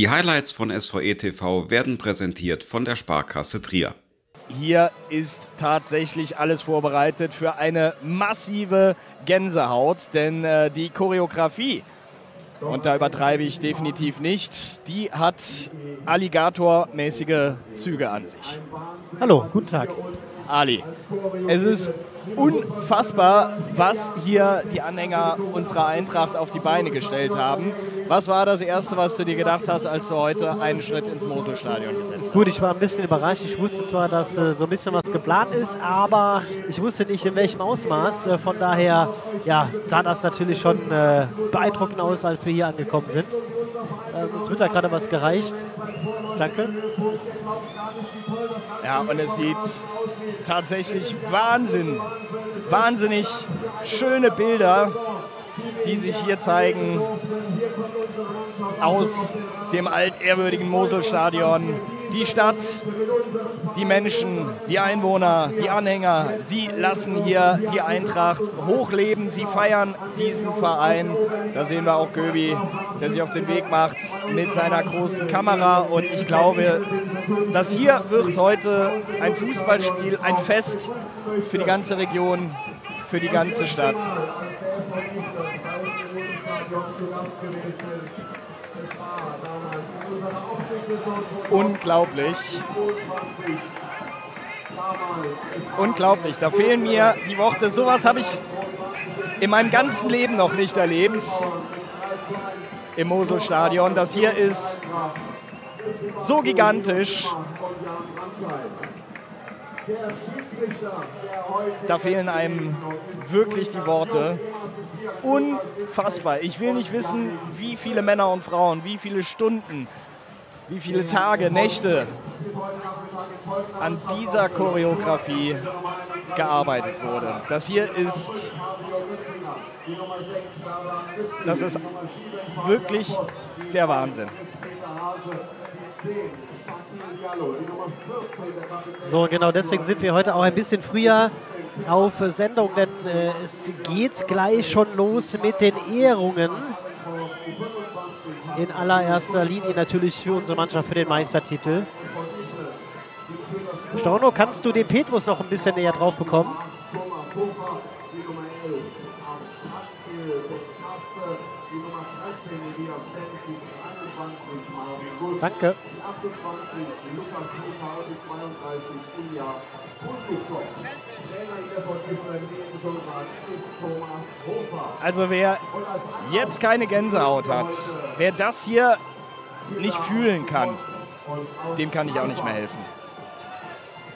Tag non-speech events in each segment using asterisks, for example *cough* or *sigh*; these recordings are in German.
Die Highlights von SVE TV werden präsentiert von der Sparkasse Trier. Hier ist tatsächlich alles vorbereitet für eine massive Gänsehaut, denn äh, die Choreografie, und da übertreibe ich definitiv nicht, die hat alligatormäßige Züge an sich. Hallo, guten Tag. Ali. Es ist unfassbar, was hier die Anhänger unserer Eintracht auf die Beine gestellt haben. Was war das Erste, was du dir gedacht hast, als du heute einen Schritt ins Moselstadion gesetzt hast? Gut, ich war ein bisschen überrascht. Ich wusste zwar, dass äh, so ein bisschen was geplant ist, aber ich wusste nicht, in welchem Ausmaß. Äh, von daher ja, sah das natürlich schon äh, beeindruckend aus, als wir hier angekommen sind. Ähm, uns wird da gerade was gereicht. Danke. Ja, und es sieht tatsächlich Wahnsinn, wahnsinnig schöne Bilder, die sich hier zeigen aus dem altehrwürdigen Moselstadion die Stadt, die Menschen, die Einwohner, die Anhänger, sie lassen hier die Eintracht hochleben. Sie feiern diesen Verein. Da sehen wir auch Göbi, der sich auf den Weg macht mit seiner großen Kamera. Und ich glaube, das hier wird heute ein Fußballspiel, ein Fest für die ganze Region, für die ganze Stadt. Unglaublich. Unglaublich. Da fehlen mir die Worte. Sowas habe ich in meinem ganzen Leben noch nicht erlebt. Im Moselstadion. Das hier ist so gigantisch. Da fehlen einem wirklich die Worte. Unfassbar. Ich will nicht wissen, wie viele Männer und Frauen, wie viele Stunden, wie viele Tage, Nächte an dieser Choreografie gearbeitet wurde. Das hier ist, das ist wirklich der Wahnsinn. So, genau deswegen sind wir heute auch ein bisschen früher auf Sendung, denn äh, es geht gleich schon los mit den Ehrungen. In allererster Linie natürlich für unsere Mannschaft für den Meistertitel. Storno, kannst du den Petrus noch ein bisschen näher drauf bekommen? Danke. Also wer jetzt keine Gänsehaut hat, wer das hier nicht fühlen kann, dem kann ich auch nicht mehr helfen.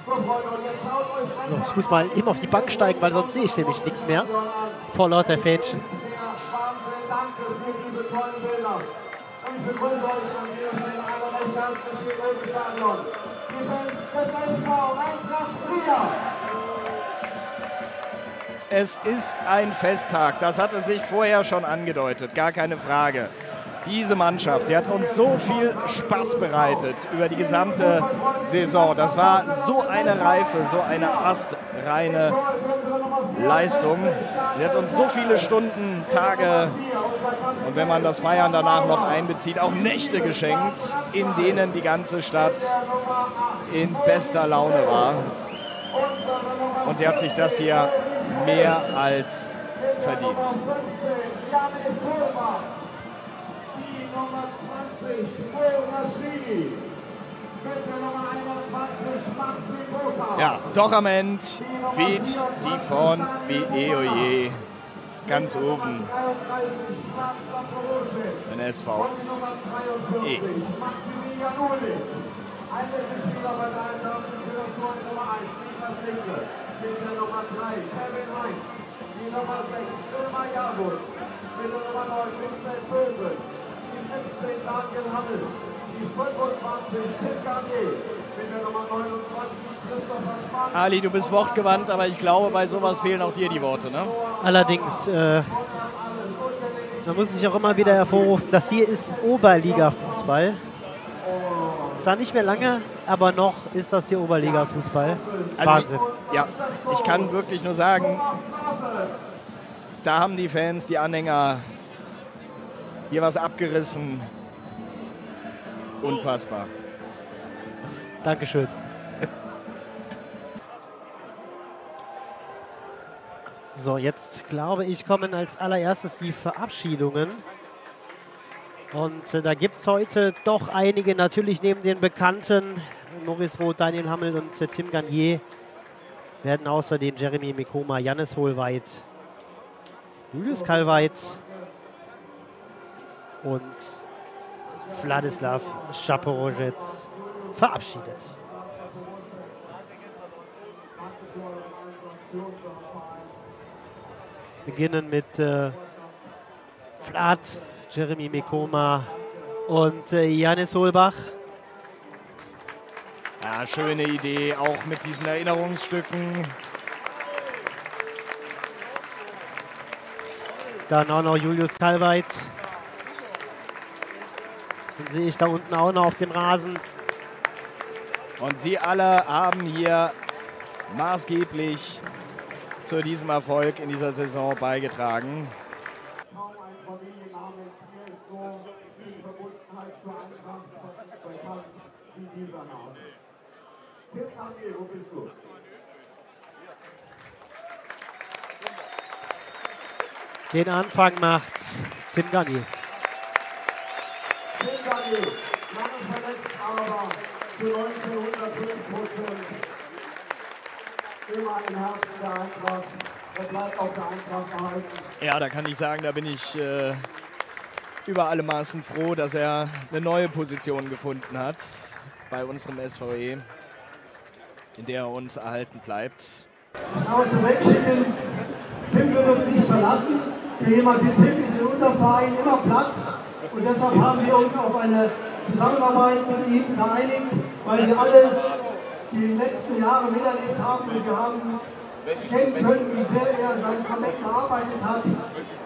So, ich muss mal eben auf die Bank steigen, weil sonst sehe ich nämlich nichts mehr. Vor lauter Fähnchen. Danke für diese. Und ich begrüße euch an dieser Stelle alle recht herzlich hier im Olympiastadion. Die Fans des SV Eintracht Trier. Es ist ein Festtag, das hatte sich vorher schon angedeutet, gar keine Frage. Diese Mannschaft, sie hat uns so viel Spaß bereitet über die gesamte Saison. Das war so eine reife, so eine astreine Leistung. Sie hat uns so viele Stunden, Tage und wenn man das Feiern danach noch einbezieht, auch Nächte geschenkt, in denen die ganze Stadt in bester Laune war. Und sie hat sich das hier mehr als verdient. Ja, doch am Ende weht die von Bieoje ganz oben. Ein SV. E. Einwechselspieler bei der Eintracht sind für das Tor Nummer 1, Niklas Linke, mit der Nummer 3, Kevin Heinz, die Nummer 6, Ilmar Jabutz, mit der Nummer 9, Vincent Böse, die 17, Daniel Hammel, die 25, Tim Garnier, mit der Nummer 29, Christopher Spahn. Ali, du bist wortgewandt, aber ich glaube, bei sowas fehlen auch dir die Worte, ne? Allerdings, äh, man muss sich auch immer wieder hervorrufen, das hier ist Oberliga-Fußball zwar nicht mehr lange, aber noch ist das hier Oberliga-Fußball. Also Wahnsinn. Ich, ja, ich kann wirklich nur sagen, da haben die Fans, die Anhänger hier was abgerissen. Unfassbar. Dankeschön. So, jetzt glaube ich, kommen als allererstes die Verabschiedungen. Und äh, da gibt es heute doch einige, natürlich neben den Bekannten, Maurice Roth, Daniel Hammel und äh, Tim Garnier, werden außerdem Jeremy Mikoma, Jannis Hohlweit, Julius Kalweit und Vladislav Schaporozec verabschiedet. Beginnen mit äh, Vlad, Jeremy Mikoma und äh, Janis Holbach. Ja, schöne Idee, auch mit diesen Erinnerungsstücken. Dann auch noch Julius Kalweit. Den sehe ich da unten auch noch auf dem Rasen. Und Sie alle haben hier maßgeblich zu diesem Erfolg in dieser Saison beigetragen. Kaum ein Familienname hier ist so viel Verbundenheit zur Eintracht bekannt wie dieser Name. Tim Angel, wo bist du? Den Anfang macht Tim Gani. Gani, lange verletzt, aber zu 1905 Prozent immer im Herzen der Eintracht. Er bleibt auch der Eintracht erhalten. Ja, da kann ich sagen, da bin ich äh, über alle Maßen froh, dass er eine neue Position gefunden hat bei unserem SVE, in der er uns erhalten bleibt. Ich muss wegschicken. Tim wird uns nicht verlassen. Für jemanden wie Tim ist in unserem Verein immer Platz. Und deshalb haben wir uns auf eine Zusammenarbeit mit ihm geeinigt, weil wir alle die letzten Jahre miterlebt haben und wir haben kennen können, wie sehr er an seinem Comeback gearbeitet hat.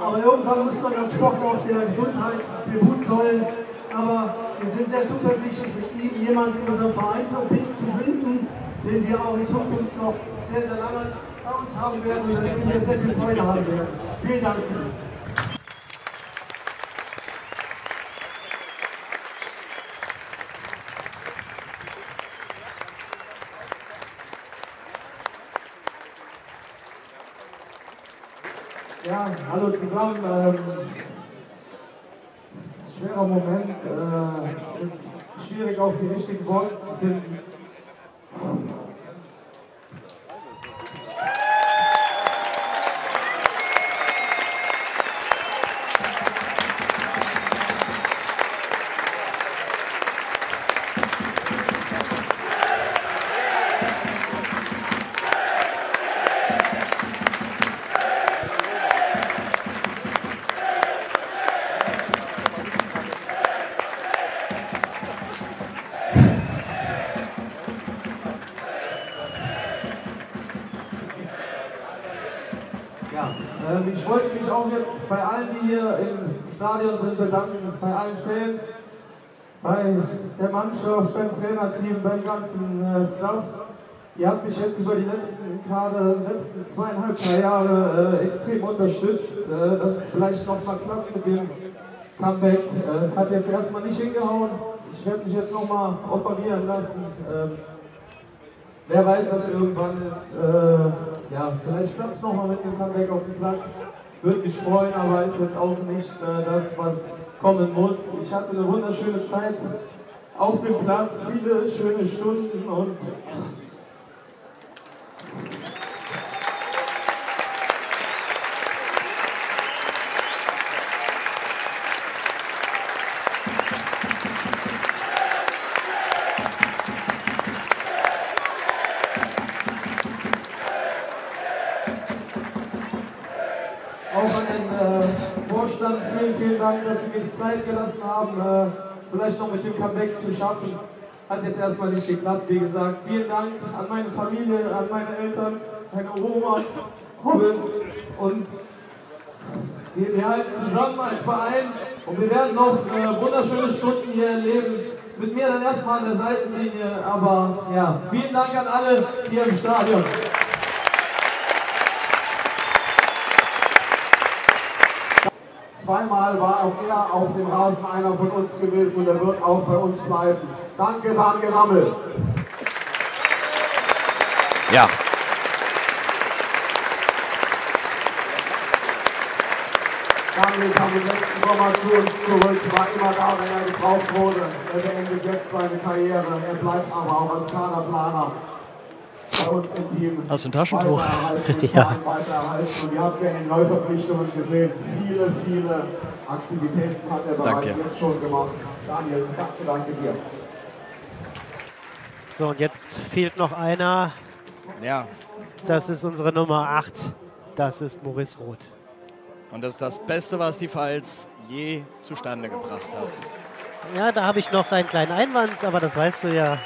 Aber irgendwann muss man als Sportler auch der Gesundheit Tribut zollen. Aber wir sind sehr zuversichtlich, mit ihm jemanden in unserem Verein zu finden, den wir auch in Zukunft noch sehr, sehr lange bei uns haben werden und an dem wir sehr viel Freude haben werden. Vielen Dank. Hallo zusammen. Ähm, schwerer Moment. Äh, schwierig auch die richtigen Worte zu finden. Stadion sind bedanken bei allen Fans, bei der Mannschaft, beim Trainerteam, beim ganzen äh, Staff. Ihr habt mich jetzt über die letzten, gerade letzten zweieinhalb, drei Jahre äh, extrem unterstützt, äh, dass es vielleicht noch mal klappt mit dem Comeback. Äh, es hat jetzt erstmal nicht hingehauen. Ich werde mich jetzt noch mal operieren lassen. Ähm, wer weiß, was irgendwann ist. Äh, ja, vielleicht klappt es noch mal mit dem Comeback auf dem Platz. Würde mich freuen, aber ist jetzt auch nicht äh, das, was kommen muss. Ich hatte eine wunderschöne Zeit auf dem Platz, viele schöne Stunden und Dank, dass Sie mir die Zeit gelassen haben, äh, vielleicht noch mit dem Comeback zu schaffen. Hat jetzt erstmal nicht geklappt, wie gesagt. Vielen Dank an meine Familie, an meine Eltern, meine Oma, Robin und wir, wir halten zusammen als Verein und wir werden noch äh, wunderschöne Stunden hier erleben. Mit mir dann erstmal an der Seitenlinie, aber ja, vielen Dank an alle hier im Stadion. Zweimal war auch er auf dem Rasen einer von uns gewesen und er wird auch bei uns bleiben. Danke, Daniel Hammel. Ja. Daniel kam im letzten Sommer zu uns zurück, war immer da, wenn er gebraucht wurde. Er beendet jetzt seine Karriere. Er bleibt aber auch als Kaderplaner bei uns im Team. Hast du ein Taschentuch? *laughs* ja. Und ihr habt es ja in den Neuverpflichtungen gesehen. Viele, viele Aktivitäten hat er bereits danke. jetzt schon gemacht. Daniel, danke, danke dir. So, und jetzt fehlt noch einer. Ja. Das ist unsere Nummer 8. Das ist Maurice Roth. Und das ist das Beste, was die Pfalz je zustande gebracht hat. Ja, da habe ich noch einen kleinen Einwand, aber das weißt du ja.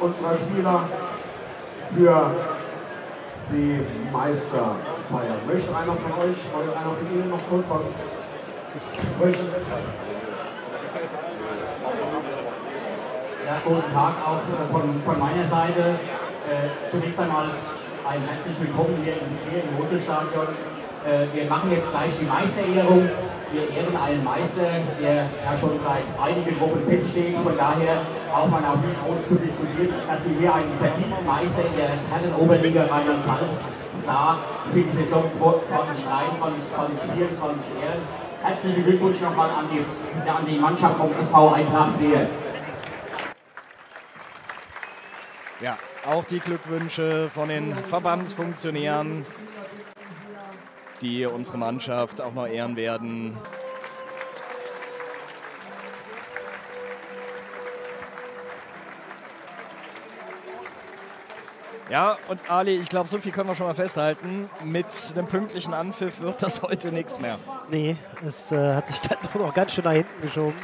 Unserer Spieler für die Meisterfeier. Möchte einer von euch oder einer von Ihnen noch kurz was sprechen? Ja, guten Tag auch von, von meiner Seite. Äh, zunächst einmal ein herzlich willkommen hier im Trier im Moselstadion. Äh, wir machen jetzt gleich die Meisterehrung. Wir ehren einen Meister, der ja schon seit einigen Wochen feststeht. Von daher braucht man auch nicht diskutieren, dass wir hier einen verdienten Meister in der Herrenoberliga Rheinland-Pfalz sah für die Saison 2023, 2024 ehren. Herzlichen Glückwunsch nochmal an die, an die Mannschaft vom SV Eintracht Trier. Ja, auch die Glückwünsche von den Verbandsfunktionären, die unsere Mannschaft auch noch ehren werden. Ja, und Ali, ich glaube, so viel können wir schon mal festhalten. Mit einem pünktlichen Anpfiff wird das *laughs* heute nichts mehr. Nee, es äh, hat sich dann *laughs* noch ganz schön nach hinten geschoben.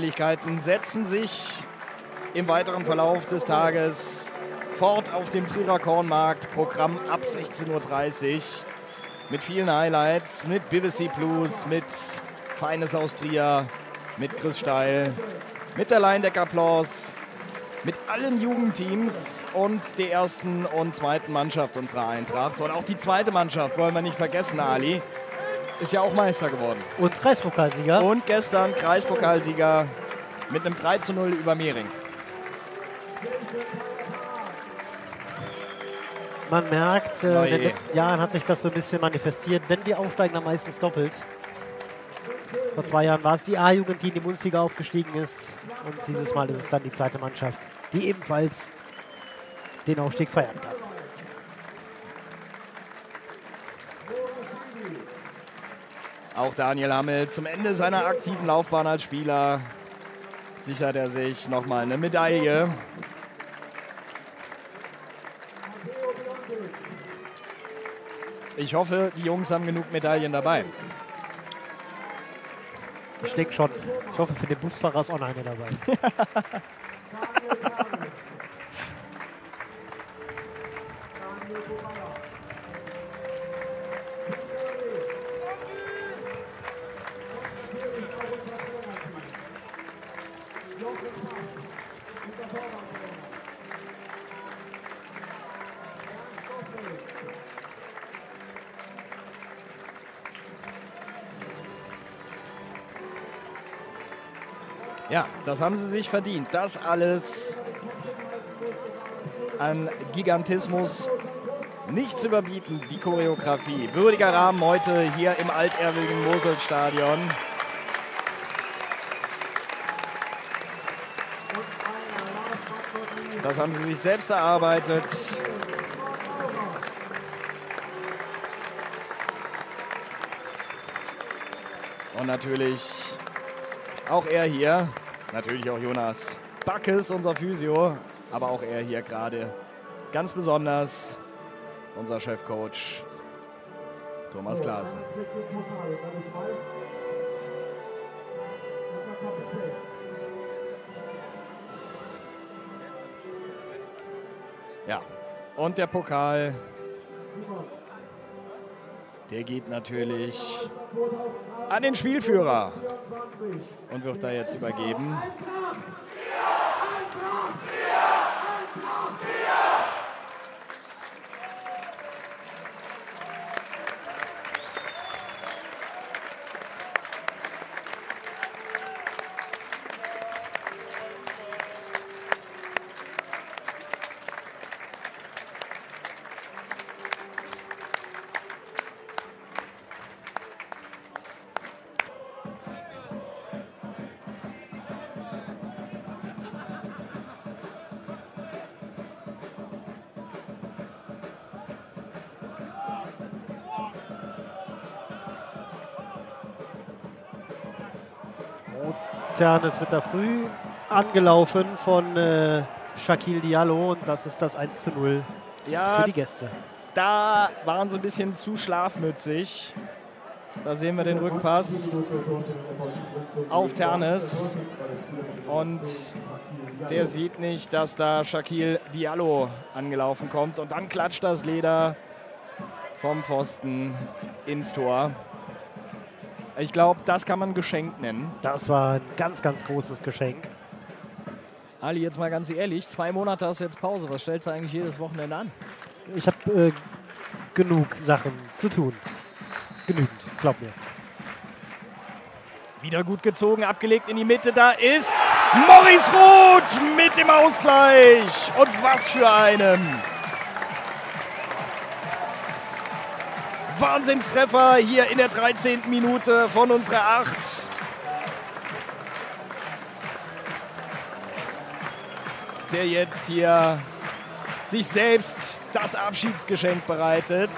Feierlichkeiten setzen sich im weiteren Verlauf des Tages fort auf dem Trierer Kornmarkt. Programm ab 16.30 Uhr mit vielen Highlights, mit BBC Blues, mit Feines Austria, mit Chris Steil, mit der Leindecker Applaus, mit allen Jugendteams und der ersten und zweiten Mannschaft unserer Eintracht. Und auch die zweite Mannschaft wollen wir nicht vergessen, Ali ist ja auch Meister geworden. Und Kreispokalsieger. Und gestern Kreispokalsieger mit einem 3 zu 0 über Mehring. Man merkt, äh, in den letzten Jahren hat sich das so ein bisschen manifestiert. Wenn wir aufsteigen, dann meistens doppelt. Vor zwei Jahren war es die A-Jugend, die in die Bundesliga aufgestiegen ist. Und dieses Mal ist es dann die zweite Mannschaft, die ebenfalls den Aufstieg feiern kann. Auch Daniel Hammel zum Ende seiner aktiven Laufbahn als Spieler sichert er sich nochmal eine Medaille. Ich hoffe, die Jungs haben genug Medaillen dabei. Ich denke schon. Ich hoffe, für den Busfahrer ist auch noch eine dabei. *laughs* Ja, das haben sie sich verdient. Das alles an Gigantismus nicht zu überbieten, die Choreografie. Würdiger Rahmen heute hier im altehrwürdigen Moselstadion. Das haben sie sich selbst erarbeitet. Und natürlich auch er hier, natürlich auch Jonas Backes, unser Physio, aber auch er hier gerade. Ganz besonders, unser Chefcoach Thomas Klaassen. Ja, und der Pokal, der geht natürlich an den Spielführer und wird da jetzt übergeben. Ternes wird da früh angelaufen von äh, Shaquille Diallo und das ist das 1 zu 0 Ja, für die Gäste. da waren sie ein bisschen zu schlafmützig. Da sehen wir den Rückpass auf Ternes. Und der sieht nicht, dass da Shaquille Diallo angelaufen kommt. Und dann klatscht das Leder vom Pfosten ins Tor. Ich glaube, das kann man Geschenk nennen. Das war ein ganz, ganz großes Geschenk. Ali, jetzt mal ganz ehrlich, zwei Monate hast du jetzt Pause. Was stellst du eigentlich jedes Wochenende an? Ich habe äh, genug Sachen zu tun. Genügend, glaub mir. Wieder gut gezogen, abgelegt in die Mitte. Da ist Morris Roth mit dem Ausgleich. Und was für einem. Wahnsinnstreffer hier in der 13. Minute von unserer 8. Der jetzt hier sich selbst das Abschiedsgeschenk bereitet.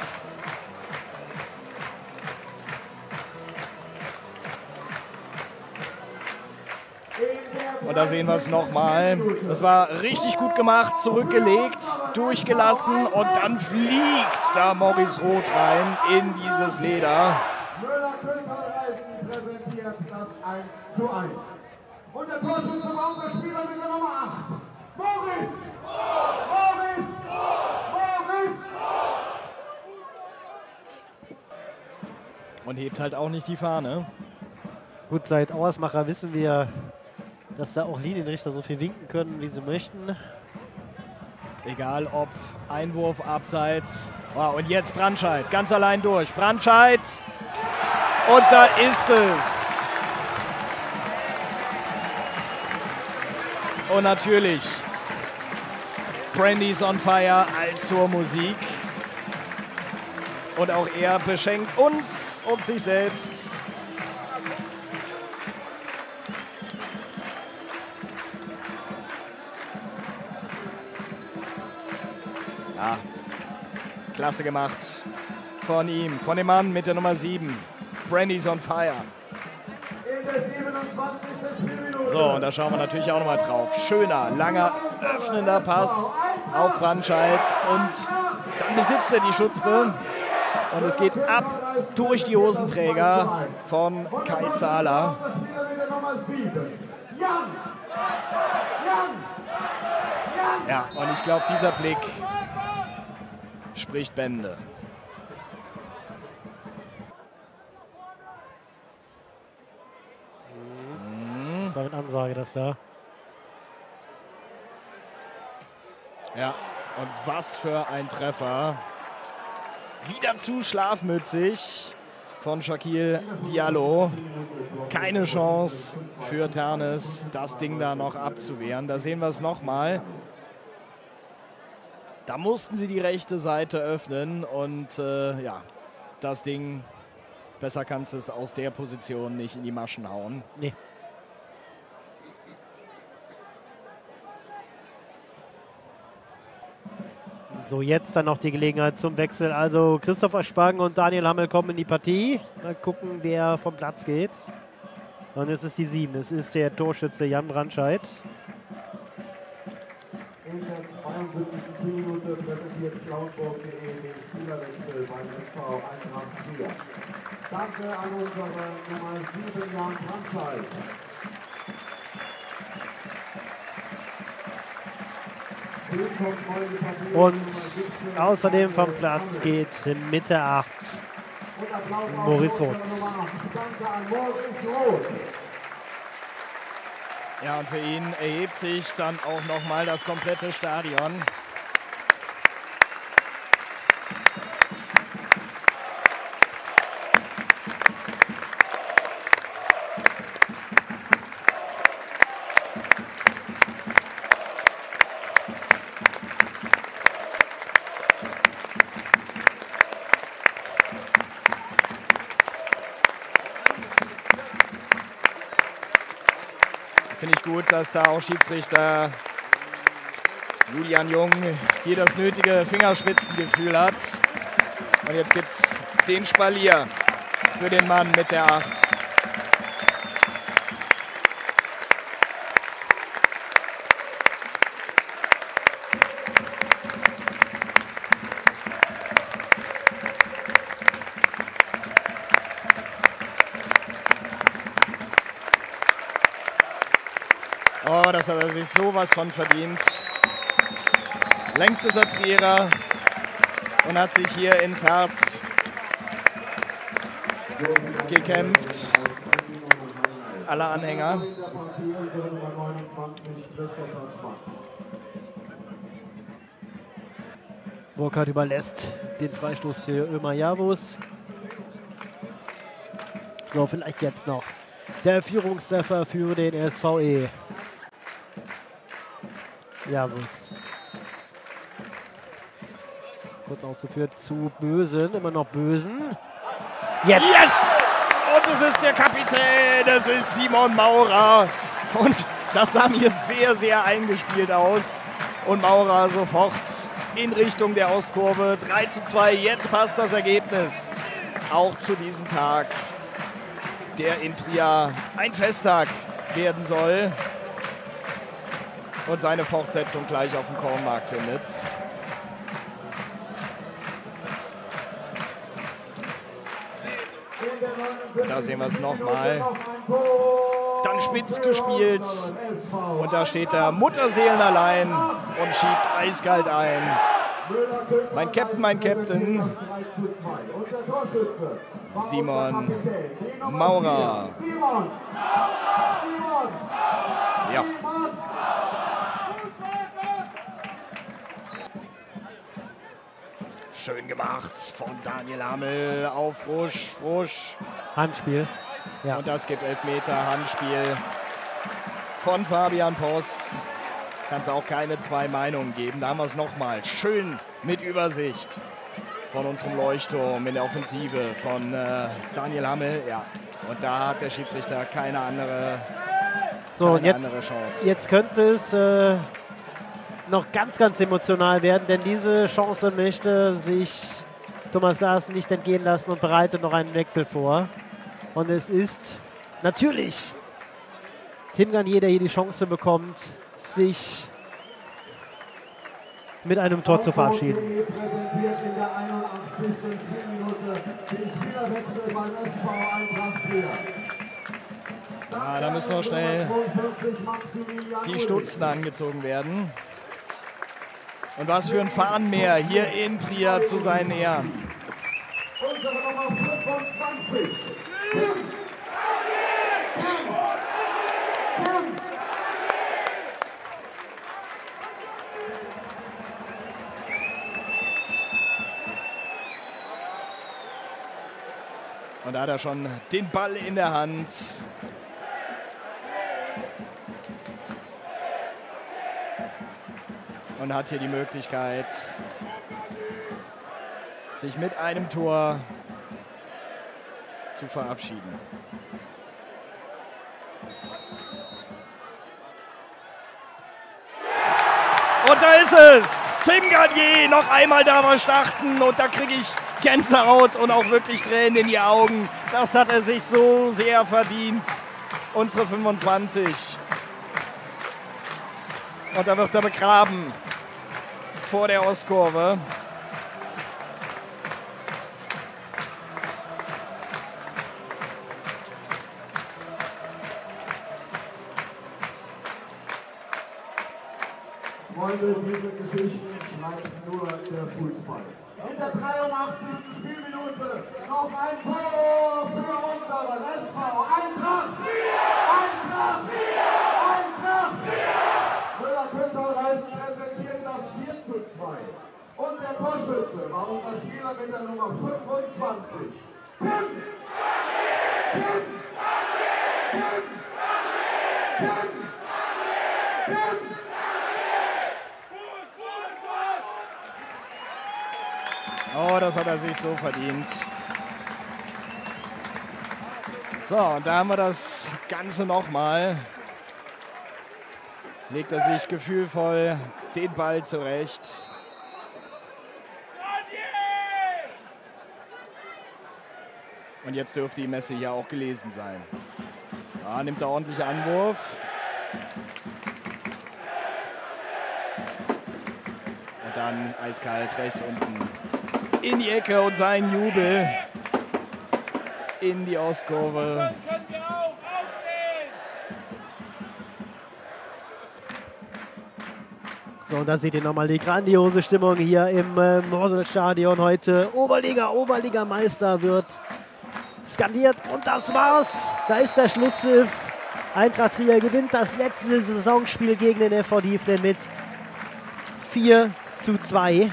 Und da sehen wir es nochmal. Das war richtig gut gemacht, zurückgelegt, durchgelassen und dann fliegt da Morris Roth rein in dieses Leder. Müller-Köther-Reisen präsentiert das 1 zu 1. Und der Torschütze war unser Spieler mit der Nummer 8. Morris! Morris! Morris! Und hebt halt auch nicht die Fahne. Gut, seit Auersmacher wissen wir, dass da auch Linienrichter so viel winken können, wie sie möchten. Egal ob Einwurf, Abseits. Oh, und jetzt Brandscheid, ganz allein durch. Brandscheid. Und da ist es. Und natürlich Brandy's on Fire als Tormusik. Und auch er beschenkt uns und sich selbst. Klasse gemacht von ihm, von dem Mann mit der Nummer 7. Brandy's on Fire. In der 27. Spielminute. So, und da schauen wir natürlich auch nochmal drauf. Schöner, langer, öffnender Pass auf Brandscheid. Und dann besitzt er die Schutzbe. Und es geht ab durch die Hosenträger von Kai Zahler. Unser Spieler mit der Nummer 7. Jan! Jan! Jan! Ja, und ich glaube, dieser Blick spricht Bände. Das war eine Ansage, das da. Ja, und was für ein Treffer. Wieder zu schlafmützig von Shaquille Diallo. Keine Chance für Ternes, das Ding da noch abzuwehren. Da sehen wir es nochmal. Da mussten sie die rechte Seite öffnen und äh, ja, das Ding, besser kannst du es aus der Position nicht in die Maschen hauen. Nee. So, jetzt dann noch die Gelegenheit zum Wechsel. Also Christopher Spang und Daniel Hammel kommen in die Partie. Mal gucken, wer vom Platz geht. Und es ist die 7. Es ist der Torschütze Jan Brandscheid. In der 72. Spielminute präsentiert Cloudboard.de den Spielerwechsel beim SV Eintracht Trier. Danke an unsere Nummer 7 Jan Brandscheid. Und außerdem vom Platz geht Mitte 8 Moritz Roth. Ja, und für ihn erhebt sich dann auch nochmal das komplette Stadion. Finde ich gut, dass da auch Schiedsrichter Julian Jung hier das nötige Fingerspitzengefühl hat. Und jetzt gibt es den Spalier für den Mann mit der 8. das hat er sich sowas von verdient. Längst ist und hat sich hier ins Herz gekämpft. Aller Anhänger. Burkhardt überlässt den Freistoß für Ömer Javus. So, vielleicht jetzt noch der Führungstreffer für den SVE. Javus. Kurz ausgeführt zu Bösen, immer noch Bösen. Jetzt! Yes! Und es ist der Kapitän, es ist Simon Maurer. Und das sah mir sehr, sehr eingespielt aus. Und Maurer sofort in Richtung der Ostkurve. 3 zu 2, jetzt passt das Ergebnis. Auch zu diesem Tag, der in Trier ein Festtag werden soll. Und seine Fortsetzung gleich auf dem Kornmarkt findet. Da sehen wir es nochmal. Dann spitz gespielt. Und da steht der Mutterseelen allein und schiebt eiskalt ein. Mein Captain, mein Captain. Simon Maurer. Ja. Schön gemacht von Daniel Hammel auf Rusch, Frusch. Handspiel. Ja. Und das gibt Elfmeter, Handspiel von Fabian Poss. Kann es auch keine zwei Meinungen geben. Da haben wir es nochmal. Schön mit Übersicht von unserem Leuchtturm in der Offensive von äh, Daniel Hammel. Ja. Und da hat der Schiedsrichter keine andere, so, keine jetzt, andere Chance. Jetzt könnte es äh, noch ganz, ganz emotional werden, denn diese Chance möchte sich Thomas Larsen nicht entgehen lassen und bereitet noch einen Wechsel vor. Und es ist natürlich Tim Garnier, der hier die Chance bekommt, sich mit einem Tor zu verabschieden. präsentiert in der 81. Spielminute den Spielerwechsel beim SV Eintracht Trier. Ja, da müssen noch schnell die Stutzen angezogen werden. Und was für ein Fahnenmeer hier in Trier zu seinen Ehren. Unsere Nummer 25. Tim. Tim. Tim. Und da hat er schon den Ball in der Hand. Und hat hier die Möglichkeit, sich mit einem Tor zu verabschieden. Und da ist es! Tim Garnier noch einmal da starten und da kriege ich Gänsehaut und auch wirklich Tränen in die Augen. Das hat er sich so sehr verdient. Unsere 25. Und da wird er begraben vor der Ostkurve. Freunde, diese Geschichten schreibt nur der Fußball. In der 83. Spielminute noch ein Tor für unseren SV Eintracht! Eintracht! Eintracht! Müller-Köntal-Reisen präsentiert das 4 zu 2. Und der Torschütze war unser Spieler mit der Nummer 25. Tim! Tim! Tim! Tim! Tim! Oh, das hat er sich so verdient. So, und da haben wir das Ganze nochmal. Legt er sich gefühlvoll den Ball zurecht. Und jetzt dürfte die Messe hier auch gelesen sein. Da nimmt er ordentlich Anwurf. Und dann eiskalt rechts unten in die Ecke und sein Jubel in die Ostkurve. So, und da seht ihr nochmal die grandiose Stimmung hier im äh, Mosel-Stadion heute. Oberliga, Oberligameister wird skandiert und das war's. Da ist der Schlusspfiff. Eintracht Trier gewinnt das letzte Saisonspiel gegen den FV Dieflen mit 4 zu 2.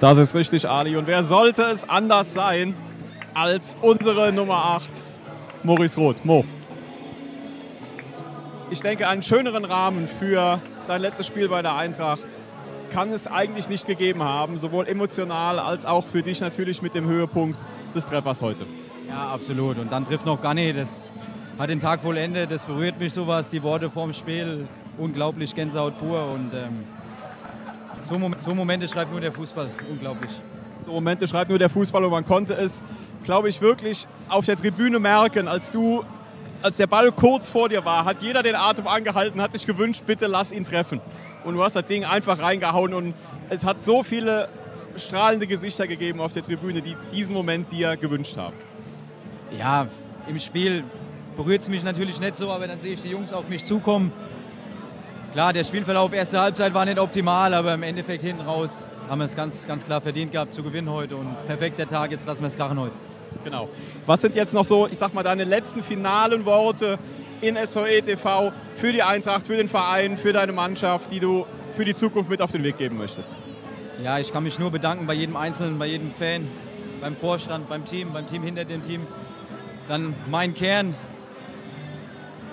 Das ist richtig, Ali. Und wer sollte es anders sein als unsere Nummer 8, Maurice Roth? Mo. Ich denke, einen schöneren Rahmen für sein letztes Spiel bei der Eintracht kann es eigentlich nicht gegeben haben, sowohl emotional als auch für dich natürlich mit dem Höhepunkt des Treffers heute. Ja, absolut. Und dann trifft noch Ganni, das hat den Tag vollendet, das berührt mich sowas, die Worte vorm Spiel, unglaublich Gänsehaut pur und ähm, so, Mom so Momente schreibt nur der Fußball, unglaublich. So Momente schreibt nur der Fußball und man konnte es, glaube ich, wirklich auf der Tribüne merken, als du, als der Ball kurz vor dir war, hat jeder den Atem angehalten, hat sich gewünscht, bitte lass ihn treffen. Und du hast das Ding einfach reingehauen und es hat so viele strahlende Gesichter gegeben auf der Tribüne, die diesen Moment dir gewünscht haben. Ja, im Spiel berührt es mich natürlich nicht so, aber dann sehe ich die Jungs auf mich zukommen. Klar, der Spielverlauf erste Halbzeit war nicht optimal, aber im Endeffekt hinten raus haben wir es ganz, ganz klar verdient gehabt zu gewinnen heute und perfekt der Tag, jetzt lassen wir es krachen heute. Genau. Was sind jetzt noch so, ich sag mal, deine letzten finalen Worte in SVE TV für die Eintracht, für den Verein, für deine Mannschaft, die du für die Zukunft mit auf den Weg geben möchtest? Ja, ich kann mich nur bedanken bei jedem Einzelnen, bei jedem Fan, beim Vorstand, beim Team, beim Team hinter dem Team. Dann mein Kern,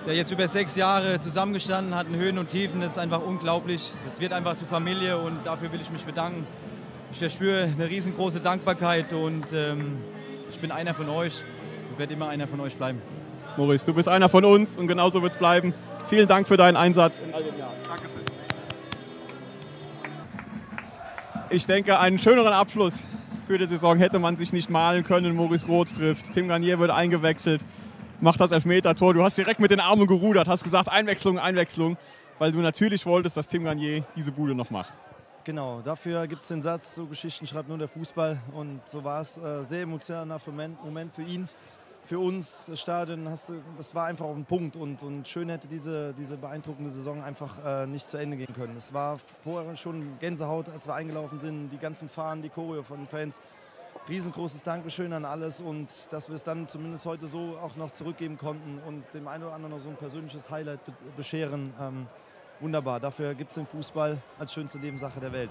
der jetzt über sechs Jahre zusammengestanden hat, in Höhen und Tiefen, das ist einfach unglaublich. Es wird einfach zur Familie und dafür will ich mich bedanken. Ich verspüre eine riesengroße Dankbarkeit und ähm, ich bin einer von euch und werde immer einer von euch bleiben. Maurice, du bist einer von uns und genauso wird es bleiben. Vielen Dank für deinen Einsatz in all den Jahren. Dankeschön. Ich denke, einen schöneren Abschluss für die Saison hätte man sich nicht malen können. Maurice Roth trifft, Tim Garnier wird eingewechselt, macht das Elfmeter-Tor. Du hast direkt mit den Armen gerudert, hast gesagt Einwechslung, Einwechslung, weil du natürlich wolltest, dass Tim Garnier diese Bude noch macht. Genau, dafür gibt es den Satz, so Geschichten schreibt nur der Fußball. Und so war es äh, sehr emotionaler Moment für ihn, für uns. Das Stadion, hast du, das war einfach auf den Punkt. Und, und schön hätte diese, diese beeindruckende Saison einfach äh, nicht zu Ende gehen können. Es war vorher schon Gänsehaut, als wir eingelaufen sind. Die ganzen Fahnen, die Choreo von den Fans. Riesengroßes Dankeschön an alles und dass wir es dann zumindest heute so auch noch zurückgeben konnten und dem einen oder anderen noch so ein persönliches Highlight be bescheren. Ähm, wunderbar. Dafür gibt es den Fußball als schönste Nebensache der Welt.